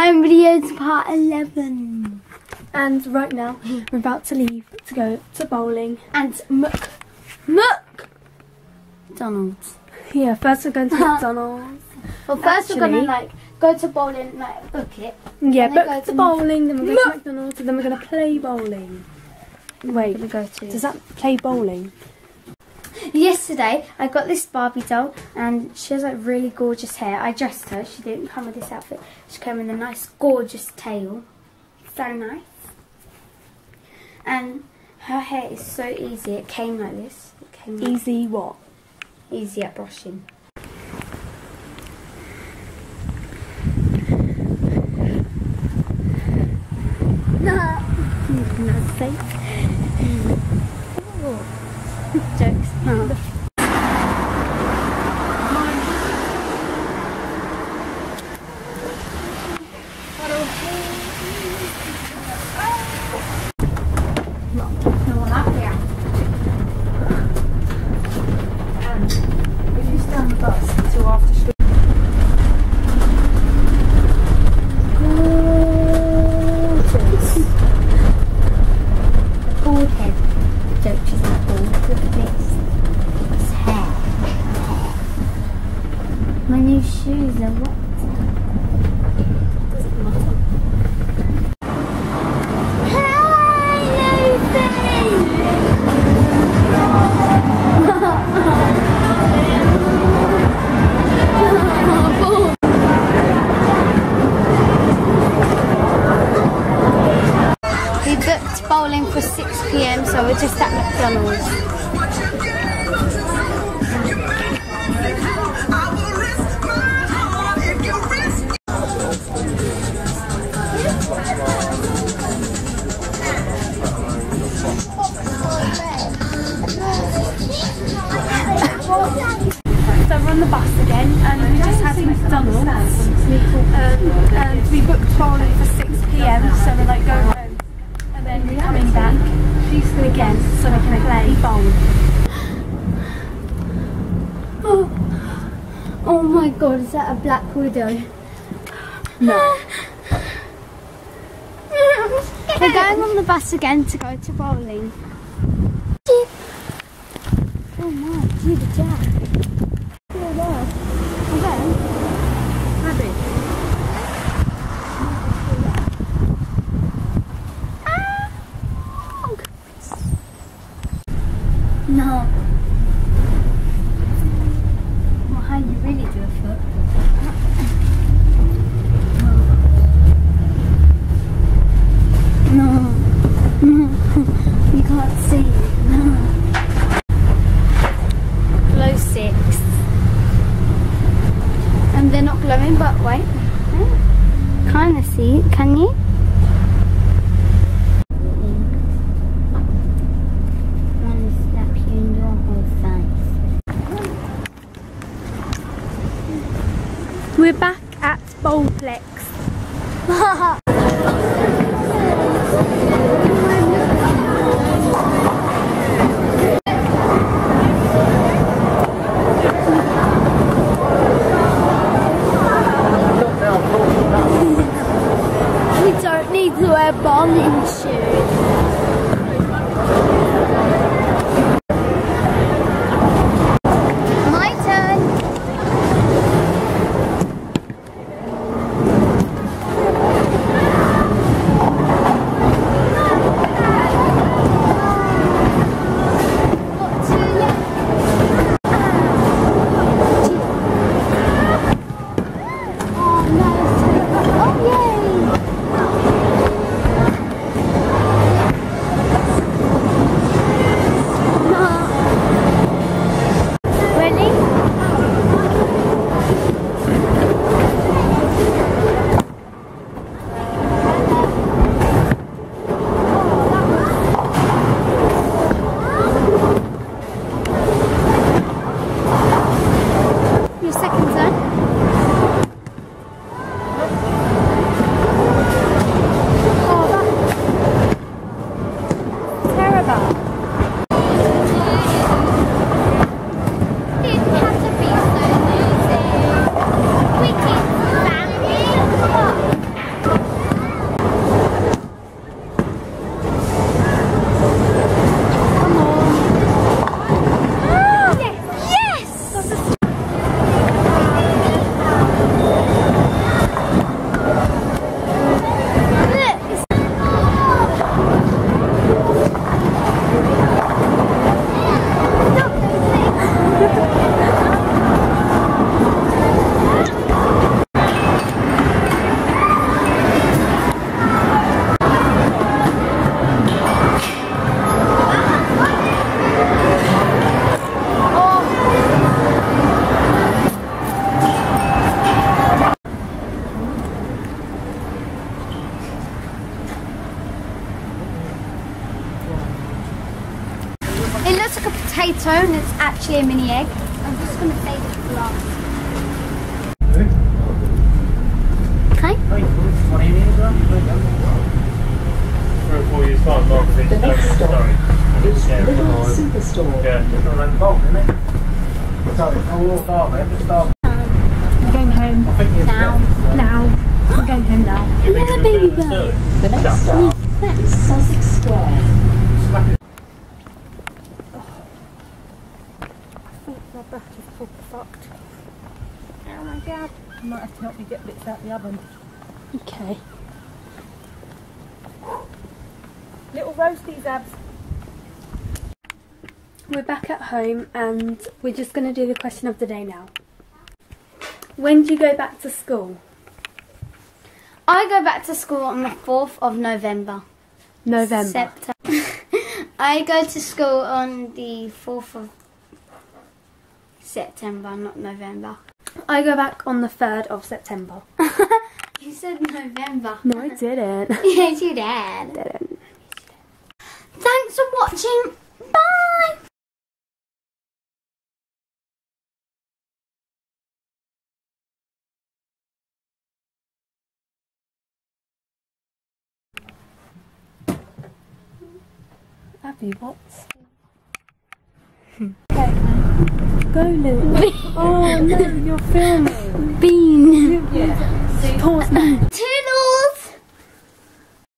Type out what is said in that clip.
Home videos part 11. And right now, we're about to leave to go to bowling. And Muck. Muck! Donald's. Yeah, first we're going to McDonald's. Well, first we're gonna like go to bowling, like book it. Yeah, And go book to the bowling, then we're going to McDonald's, and then we're going to play bowling. Wait, go to. does that play bowling? Yesterday, I got this Barbie doll, and she has like really gorgeous hair. I dressed her. She didn't come with this outfit. She came with a nice, gorgeous tail. So nice. And her hair is so easy. It came like this. It came like Easy what? easy at brushing. No, not safe. Jokes. No one up here. And if you stay on the bus until after school. Gorgeous. Bald head. Joke, she's not bald. Look at this. It's hair. Hair. My new shoes are what? Doesn't. We booked bowling for 6 pm, so we're just at McDonald's. On the bus again, and we just had McDonald's. Um, and we booked bowling for 6 pm, so we're like going home. And then we're coming back again, so we can play bowl. Oh, oh my god, is that a black widow? No. We're going on the bus again to go to bowling. Oh my, the jack. Oh wow. Okay. Rabbit. Ah! No. Well, how you really do a foot? No. No. You can't see. No. Glow six. And they're not glowing, but wait. Kind of see it, can you? Wanna slap you in your whole face. We're back at Bowlplex. bowling looks like a potato and it's actually a mini egg. I'm just going to save it for last. Okay. Three or four years time, Mark, The next stop is Little. Superstore. Yeah, it's not bulk, isn't it? Sorry, I'll walk out, mate. Just start. I'm going home Now. now. I'm going home now. You think Another baby bird. The next stop is Sussex Square. Slap it. My back is proper fucked. Oh my god. I might have to help you get bits out the oven. Okay. Little roasties, abs. We're back at home and we're just going to do the question of the day now. When do you go back to school? I go back to school on the 4th of November. November. September. I go to school on the 4th of September, not November. I go back on the 3rd of September. You said November. No, I didn't. yes, you did. didn't. Thanks for watching. Bye. Abbie, what? okay go, Lily. oh no, you're filming. Bean. Yeah. Pause now.